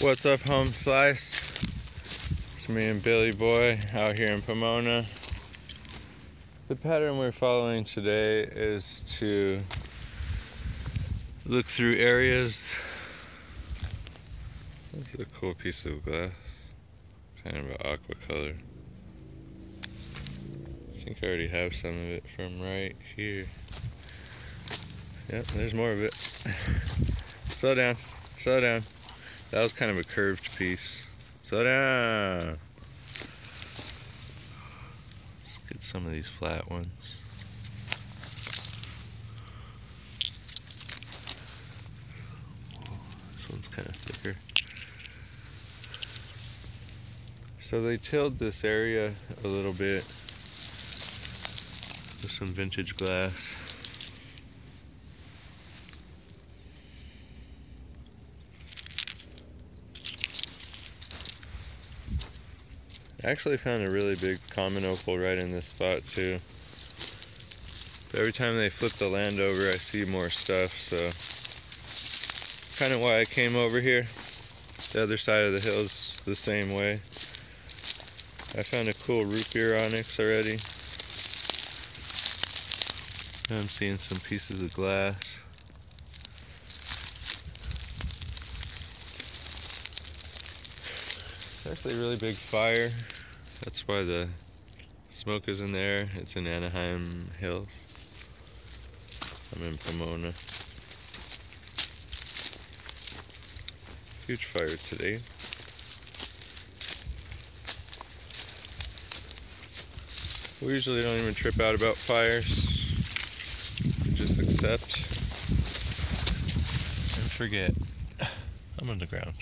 What's up, home slice? It's me and Billy Boy out here in Pomona. The pattern we're following today is to look through areas. This is a cool piece of glass, kind of an aqua color. I think I already have some of it from right here. Yep, there's more of it. slow down, slow down. That was kind of a curved piece. Down. Let's get some of these flat ones. This one's kind of thicker. So they tilled this area a little bit with some vintage glass. I actually found a really big common opal right in this spot too. But every time they flip the land over I see more stuff so kind of why I came over here. The other side of the hill's the same way. I found a cool root beer onyx already. I'm seeing some pieces of glass. It's actually a really big fire. That's why the smoke is in there. It's in Anaheim Hills. I'm in Pomona. Huge fire today. We usually don't even trip out about fires. We Just accept and forget. I'm on the ground.